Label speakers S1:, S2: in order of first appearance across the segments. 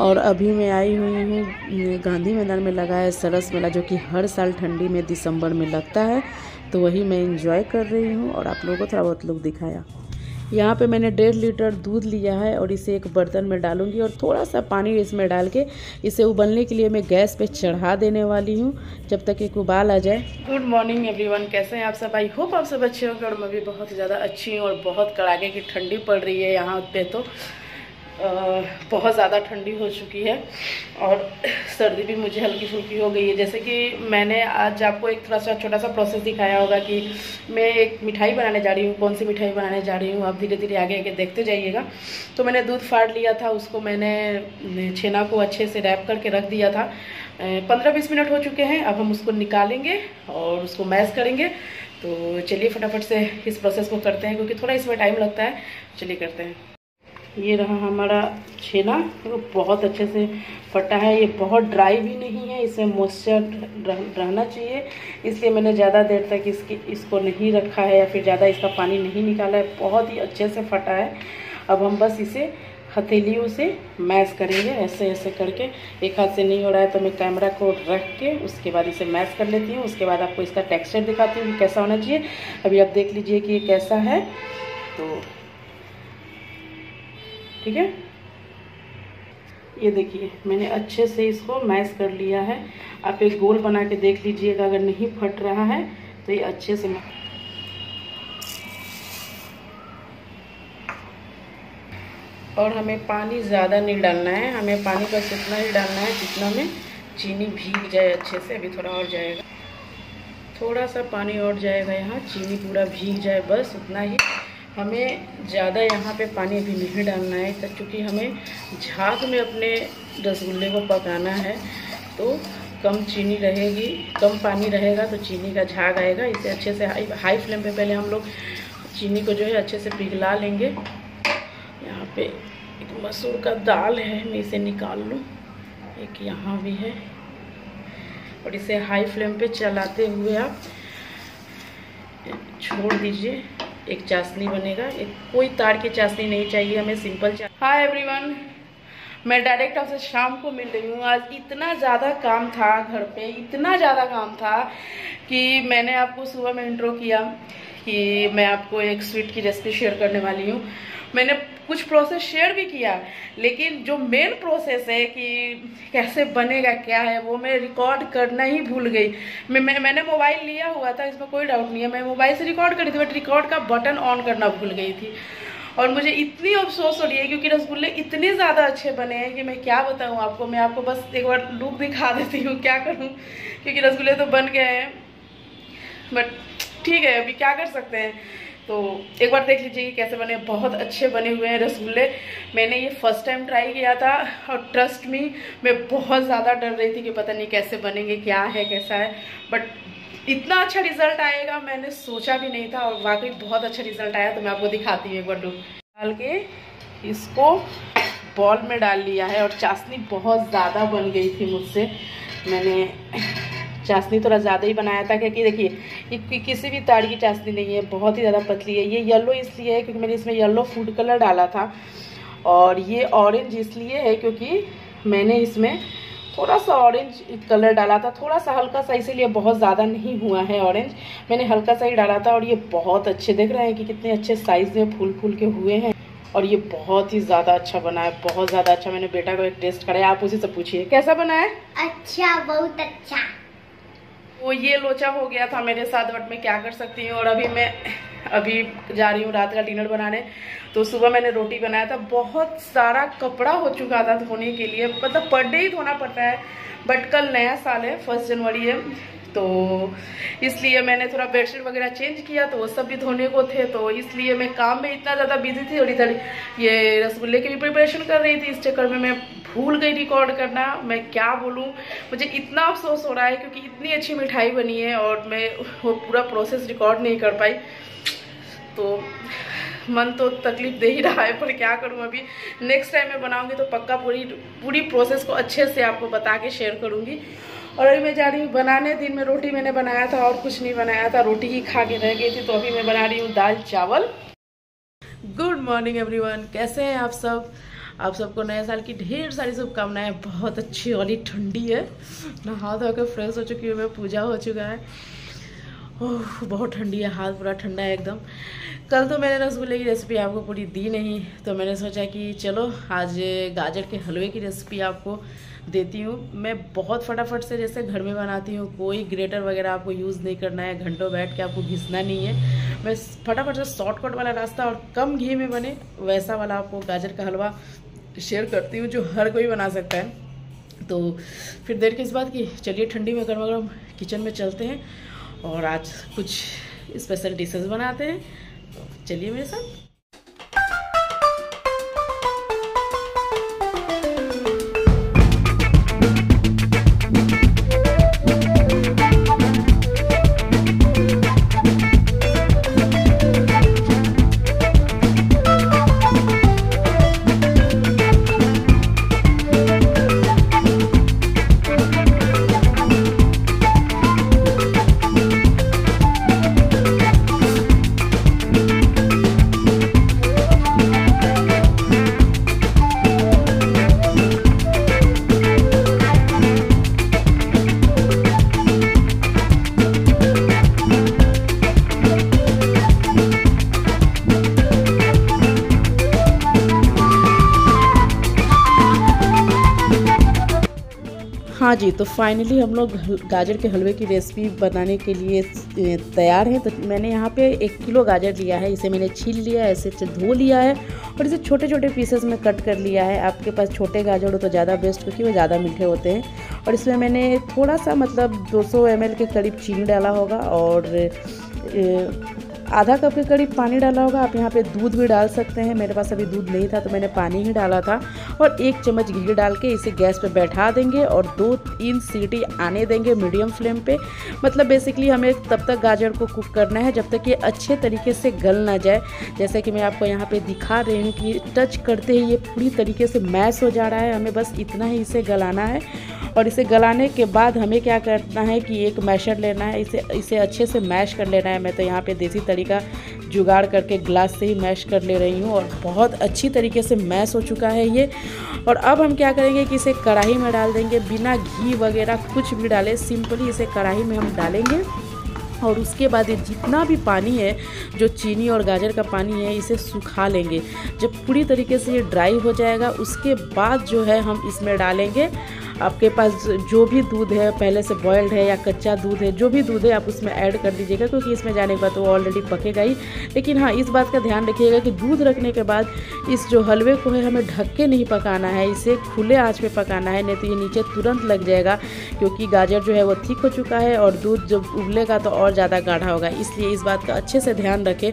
S1: और अभी मैं आई हुई हूँ गांधी मैदान में लगा है सरस मेला, जो कि हर साल ठंडी में दिसंबर में लगता है। तो वही मैं इंजॉय कर रही हूँ और आप लोगों को थोड़ा बहुत लोग दिखाया। यहाँ पे मैंने डेढ़ लीटर दूध लिया है और इसे एक बर्तन में डालूँगी और थोड़ा सा पानी इसमें डाल के इसे उबलने के लिए मैं गैस पे चढ़ा देने वाली हूँ, जब तक एक उबाल आ जाए। गुड मॉर्निंग एवरीवन कैसे हैं आप सब? आई होप आप सब अच्छे होंगे और मैं भी बहुत ज़्यादा अच्छी हूँ और बहुत कड़ाके की ठंडी पड़ रही है यहाँ पे तो। बहुत ज़्यादा ठंडी हो चुकी है और सर्दी भी मुझे हल्की फुल्की हो गई है। जैसे कि मैंने आज आपको एक थोड़ा सा छोटा सा प्रोसेस दिखाया होगा कि मैं एक मिठाई बनाने जा रही हूँ, कौन सी मिठाई बनाने जा रही हूँ, आप धीरे धीरे आगे आगे देखते जाइएगा। तो मैंने दूध फाड़ लिया था, उसको मैंने छेना को अच्छे से रैप करके रख दिया था। पंद्रह बीस मिनट हो चुके हैं, अब हम उसको निकालेंगे और उसको मैश करेंगे। तो चलिए फटाफट से इस प्रोसेस को करते हैं, क्योंकि थोड़ा इसमें टाइम लगता है। चलिए करते हैं। ये रहा हमारा छेना। तो बहुत अच्छे से फटा है। ये बहुत ड्राई भी नहीं है। इसमें मॉइस्चर रहना चाहिए। इसलिए मैंने ज़्यादा देर तक इसकी, इसको नहीं रखा है या फिर ज़्यादा इसका पानी नहीं निकाला है। बहुत ही अच्छे से फटा है। अब हम बस इसे हथेलियों से मैश करेंगे। ऐसे ऐसे करके। एक हाथ से नहीं हो रहा है तो मैं कैमरा को रख के उसके बाद इसे मैश कर लेती हूँ। उसके बाद आपको इसका टेक्सचर दिखाती हूँ कि कैसा होना चाहिए। अभी आप देख लीजिए कि ये कैसा है। तो ठीक है? ये देखिए, मैंने अच्छे से इसको मैश कर लिया है। आप एक गोल बना के देख लीजिएगा, अगर नहीं फट रहा है तो ये अच्छे से मैं और हमें पानी ज़्यादा नहीं डालना है। हमें पानी बस इतना ही डालना है जितना में चीनी भीग जाए अच्छे से। अभी थोड़ा और जाएगा। थोड़ा सा पानी और जाएगा यहाँ। चीनी पूरा भीग जाए, बस उतना ही। हमें ज़्यादा यहाँ पे पानी अभी नहीं डालना है क्योंकि हमें झाग में अपने रसगुल्ले को पकाना है तो कम चीनी रहेगी, कम पानी रहेगा तो चीनी का झाग आएगा। इसे अच्छे से हाई हाई फ्लेम पे पहले हम लोग चीनी को जो है अच्छे से पिघला लेंगे। यहाँ पे एक मसूर का दाल है, मैं इसे निकाल लूँ। एक यहाँ भी है। और इसे हाई फ्लेम पे चलाते हुए आप छोड़ दीजिए। एक चाशनी बनेगा। एक कोई तार की चाशनी नहीं चाहिए, हमें सिंपल हाय एवरीवन मैं डायरेक्ट आपसे शाम को मिल रही हूँ। आज इतना ज़्यादा काम था घर पे, इतना ज़्यादा काम था कि मैंने आपको सुबह में इंट्रो किया कि मैं आपको एक स्वीट की रेसिपी शेयर करने वाली हूँ। मैंने कुछ प्रोसेस शेयर भी किया लेकिन जो मेन प्रोसेस है कि कैसे बनेगा क्या है वो मैं रिकॉर्ड करना ही भूल गई। मैं, मैं मैंने मोबाइल लिया हुआ था इसमें कोई डाउट नहीं है। मैं मोबाइल से रिकॉर्ड करी थी बट रिकॉर्ड का बटन ऑन करना भूल गई थी। और मुझे इतनी अफसोस हो रही है क्योंकि रसगुल्ले इतने ज़्यादा अच्छे बने हैं कि मैं क्या बताऊँ आपको मैं आपको बस एक बार लुक दिखा देती हूँ क्या करूँ क्योंकि रसगुल्ले तो बन गए हैं। बट ठीक है अभी क्या कर सकते हैं? तो एक बार देख लीजिए कैसे बने, बहुत अच्छे बने हुए हैं रसगुल्ले। मैंने ये फ़र्स्ट टाइम ट्राई किया था और ट्रस्ट मी मैं बहुत ज़्यादा डर रही थी कि पता नहीं कैसे बनेंगे, क्या है, कैसा है। बट इतना अच्छा रिज़ल्ट आएगा, मैंने सोचा भी नहीं था और वाकई बहुत अच्छा रिज़ल्ट आया तो मैं आपको दिखाती हूँ एक बार डूब डाल के इसको बॉल में डाल लिया है और चाशनी बहुत ज़्यादा बन गई थी मुझसे। मैंने चाशनी थोड़ा ज़्यादा ही बनाया था, क्योंकि देखिए ये किसी भी तार की चाशनी नहीं है, बहुत ही ज़्यादा पतली है। ये येलो इसलिए है क्योंकि मैंने इसमें येलो फ़ूड कलर डाला था। और ये ऑरेंज इसलिए है क्योंकि मैंने इसमें थोड़ा सा ऑरेंज कलर डाला था। थोड़ा सा हल्का सा इसीलिए बहुत ज़्यादा नहीं हुआ है ऑरेंज मैंने हल्का सा ही डाला था और ये बहुत अच्छे देख रहे हैं कि कितने अच्छे साइज़ में फूल फूल के हुए हैं। और ये बहुत ही ज़्यादा अच्छा बना है, बहुत ज़्यादा अच्छा। मैंने बेटा को एक टेस्ट कराया, आप उसी से पूछिए। कैसा बना है?
S2: अच्छा बहुत अच्छा।
S1: वो ये लोचा हो गया था मेरे साथ बट मैं क्या कर सकती हूँ? और अभी मैं, अभी जा रही हूँ रात का डिनर बनाने। तो सुबह मैंने रोटी बनाया था। बहुत सारा कपड़ा हो चुका था धोने के लिए। मतलब पर डे ही धोना पड़ता है। बट कल नया साल है फ़र्स्ट जनवरी है। तो इसलिए मैंने थोड़ा बेडशीट वगैरह चेंज किया तो वो सब भी धोने को थे तो इसलिए मैं काम में इतना ज़्यादा बिज़ी थी और इधर ये रसगुल्ले की भी प्रिपरेशन कर रही थी। इस चक्कर में मैं भूल गई रिकॉर्ड करना, मैं क्या बोलूँ? मुझे इतना अफसोस हो रहा है क्योंकि इतनी अच्छी मिठाई बनी है और मैं वो पूरा प्रोसेस रिकॉर्ड नहीं कर पाई। तो मन तो तकलीफ़ दे ही रहा है, पर क्या करूँ अभी? नेक्स्ट टाइम मैं बनाऊँगी तो पक्का पूरी पूरी प्रोसेस को अच्छे से आपको बता के शेयर करूँगी। और अभी मैं जा रही हूँ बनाने दिन, में रोटी मैंने बनाया था और कुछ नहीं बनाया था। रोटी ही खा के रह गई थी तो अभी मैं बना रही हूँ दाल चावल। गुड मॉर्निंग एवरीवन कैसे हैं आप सब? आप सबको नए साल की ढेर सारी शुभकामनाएँ। बहुत अच्छी वाली ठंडी है। नहा धो के फ्रेश हो चुकी हूँ, मैं पूजा हो चुका है। ओह, बहुत ठंडी है हाथ पूरा ठंडा है एकदम। कल तो मैंने रसगुल्ले की रेसिपी आपको पूरी दी नहीं तो मैंने सोचा कि चलो, आज गाजर के हलवे की रेसिपी आपको देती हूँ। मैं बहुत फटाफट से जैसे घर में बनाती हूँ, कोई ग्रेटर वगैरह आपको यूज़ नहीं करना है, घंटों बैठ के आपको घिसना नहीं है। मैं फटाफट से शॉर्टकट वाला रास्ता और कम घी में बने, वैसा वाला आपको गाजर का हलवा शेयर करती हूँ, जो हर कोई बना सकता है। तो फिर देर किस बात की, चलिए ठंडी में गर्मा गर्म किचन में चलते हैं। और आज कुछ स्पेशल डिशेस बनाते हैं। तो चलिए मेरे साथ। जी तो फाइनली हम लोग गाजर के हलवे की रेसिपी बनाने के लिए तैयार हैं। तो मैंने यहाँ पे एक किलो गाजर लिया है, इसे मैंने छील लिया है ऐसे धो लिया है और इसे छोटे छोटे पीसेस में कट कर लिया है। आपके पास छोटे गाजर हो तो ज़्यादा बेस्ट क्योंकि वो ज़्यादा मीठे होते हैं। और इसमें मैंने थोड़ा सा मतलब 200 ml के करीब चीनी डाला होगा और आधा कप के करीब पानी डाला होगा। आप यहाँ पे दूध भी डाल सकते हैं। मेरे पास अभी दूध नहीं था तो मैंने पानी ही डाला था। और एक चम्मच घी डाल के इसे गैस पे बैठा देंगे और दो तीन सीटी आने देंगे मीडियम फ्लेम पे। मतलब बेसिकली हमें तब तक गाजर को कुक करना है जब तक ये अच्छे तरीके से गल ना जाए। जैसे कि मैं आपको यहाँ पर दिखा रही हूँ कि टच करते ही ये पूरी तरीके से मैश हो जा रहा है। हमें बस इतना ही इसे गलाना है और इसे गलाने के बाद हमें क्या करना है कि एक मैशर लेना है। इसे इसे अच्छे से मैश कर लेना है। मैं तो यहाँ पे देसी तरीका जुगाड़ करके ग्लास से ही मैश कर ले रही हूँ और बहुत अच्छी तरीके से मैश हो चुका है ये। और अब हम क्या करेंगे कि इसे कढ़ाई में डाल देंगे, बिना घी वगैरह कुछ भी डाले, सिंपली इसे कढ़ाई में हम डालेंगे। और उसके बाद ये जितना भी पानी है, जो चीनी और गाजर का पानी है, इसे सुखा लेंगे। जब पूरी तरीके से ये ड्राई हो जाएगा, उसके बाद जो है हम इसमें डालेंगे आपके पास जो भी दूध है, पहले से बॉयल्ड है या कच्चा दूध है, जो भी दूध है, आप उसमें ऐड कर दीजिएगा, क्योंकि इसमें जाने के बाद तो ऑलरेडी पकेगा ही। लेकिन हाँ इस बात का ध्यान रखिएगा कि दूध रखने के बाद इस जो हलवे को है, हमें ढक के नहीं पकाना है, इसे खुले आँच में पकाना है, नहीं तो ये नीचे तुरंत लग जाएगा, क्योंकि गाजर जो है वो ठीक हो चुका है और दूध जब उबलेगा तो और ज़्यादा गाढ़ा होगा। इसलिए इस बात का अच्छे से ध्यान रखें।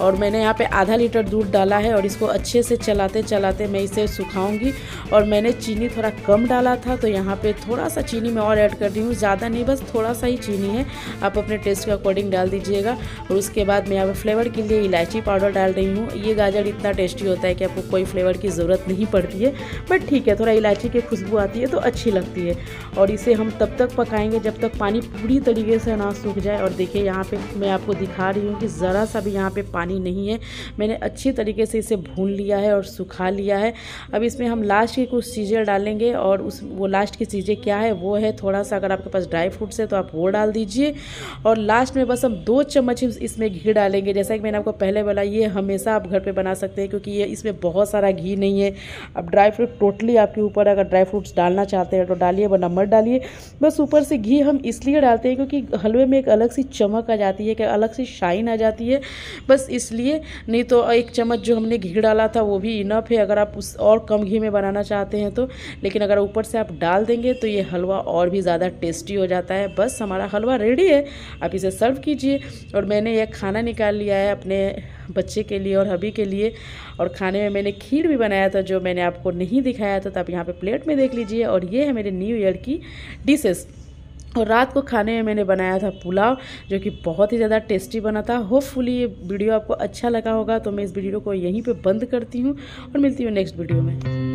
S1: और मैंने यहाँ पे आधा लीटर दूध डाला है और इसको अच्छे से चलाते चलाते मैं इसे सुखाऊँगी। और मैंने चीनी थोड़ा कम डाला था तो यहाँ पे थोड़ा सा चीनी मैं और ऐड कर रही हूँ। ज़्यादा नहीं, बस थोड़ा सा ही चीनी है। आप अपने टेस्ट के अकॉर्डिंग डाल दीजिएगा। और उसके बाद मैं यहाँ पर फ्लेवर के लिए इलायची पाउडर डाल रही हूँ। ये गाजर इतना टेस्टी होता है कि आपको कोई फ्लेवर की ज़रूरत नहीं पड़ती है। बट ठीक है, थोड़ा इलायची की खुशबू आती है तो अच्छी लगती है। और इसे हम तब तक पकाएँगे जब तक पानी पूरी तरीके से ना सूख जाए। और देखिए, यहाँ पे मैं आपको दिखा रही हूँ कि ज़रा सा भी यहाँ पे पानी नहीं है। मैंने अच्छी तरीके से इसे भून लिया है और सुखा लिया है। अब इसमें हम लास्ट की कुछ चीज़ें डालेंगे और उस वो लास्ट की चीज़ें क्या है, वो है थोड़ा सा अगर आपके पास ड्राई फ्रूट्स है तो आप वो डाल दीजिए। और लास्ट में बस हम दो चम्मच इसमें घी डालेंगे। जैसा कि मैंने आपको पहले बोला, ये हमेशा आप घर पर बना सकते हैं क्योंकि ये इसमें बहुत सारा घी नहीं है। अब ड्राई फ्रूट टोटली आपके ऊपर अगर ड्राई फ्रूट्स डालना चाहते हैं तो डालिए, वरना मत डालिए। बस ऊपर से घी हम इसलिए डालते हैं क्योंकि हलवे में एक अलग सी चमक आ जाती है कि अलग सी शाइन आ जाती है। बस इसलिए नहीं तो एक चम्मच जो हमने घी डाला था वो भी इनफ है। अगर आप उस और कम घी में बनाना चाहते हैं तो लेकिन अगर ऊपर से आप डाल देंगे तो ये हलवा और भी ज़्यादा टेस्टी हो जाता है। बस हमारा हलवा रेडी है, आप इसे सर्व कीजिए। और मैंने यह खाना निकाल लिया है अपने बच्चे के लिए और हबी के लिए। और खाने में मैंने खीर भी बनाया था जो मैंने आपको नहीं दिखाया था तो आप यहाँ पे प्लेट में देख लीजिए। और ये है मेरे न्यू ईयर की डिशेस। और रात को खाने में मैंने बनाया था पुलाव, जो कि बहुत ही ज़्यादा टेस्टी बना था। होपफुली ये वीडियो आपको अच्छा लगा होगा तो मैं इस वीडियो को यहीं पे बंद करती हूँ और मिलती हूँ नेक्स्ट वीडियो में।